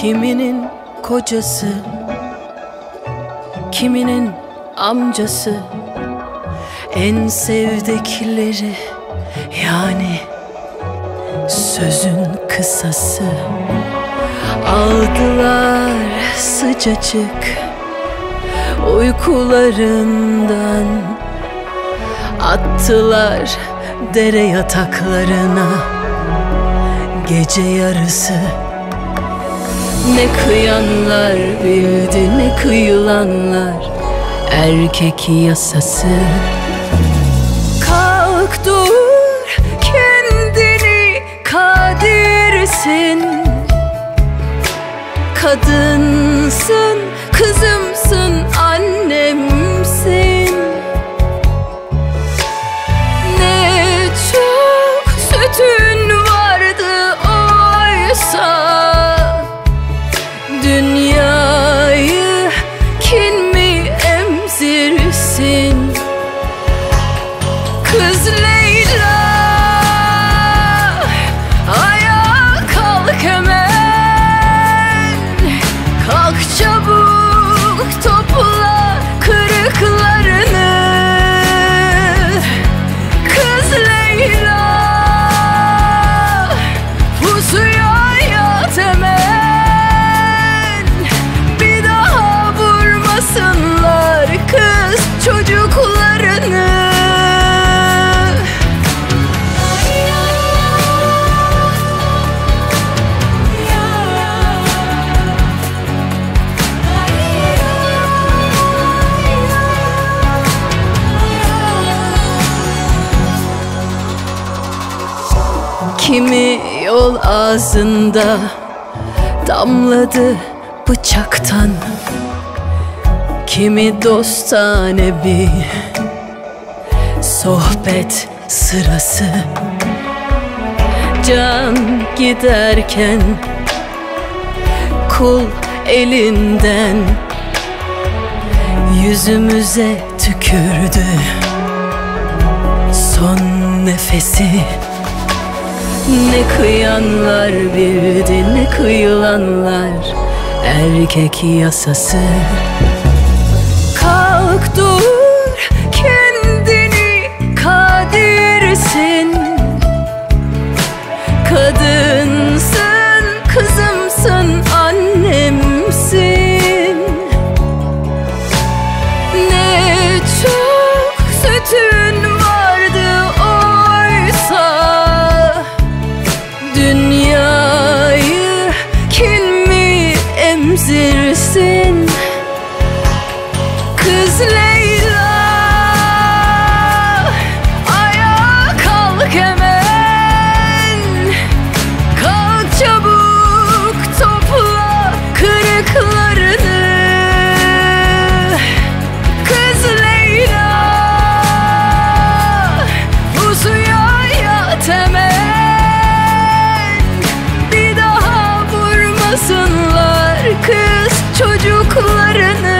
Kiminin kocası Kiminin amcası En sevdikleri Yani Sözün kısası. Aldılar sıcacık Uykularından Attılar dere yataklarına. Gece yarısı Ne kıyanlar bildi ne kıyılanlar. Erkek yasası. Kalk dur kendini kadirsin. Kadınsın kızımsın Kimi yol ağzında damladı bıçaktan. Kimi dostane bir sohbet sırası. Can giderken kul elinden Yüzümüze tükürdü son nefesi ne kıyanlar bildi ne kıyılanlar. Erkek yasası. Kalk dur Alsınlar kız çocuklarını.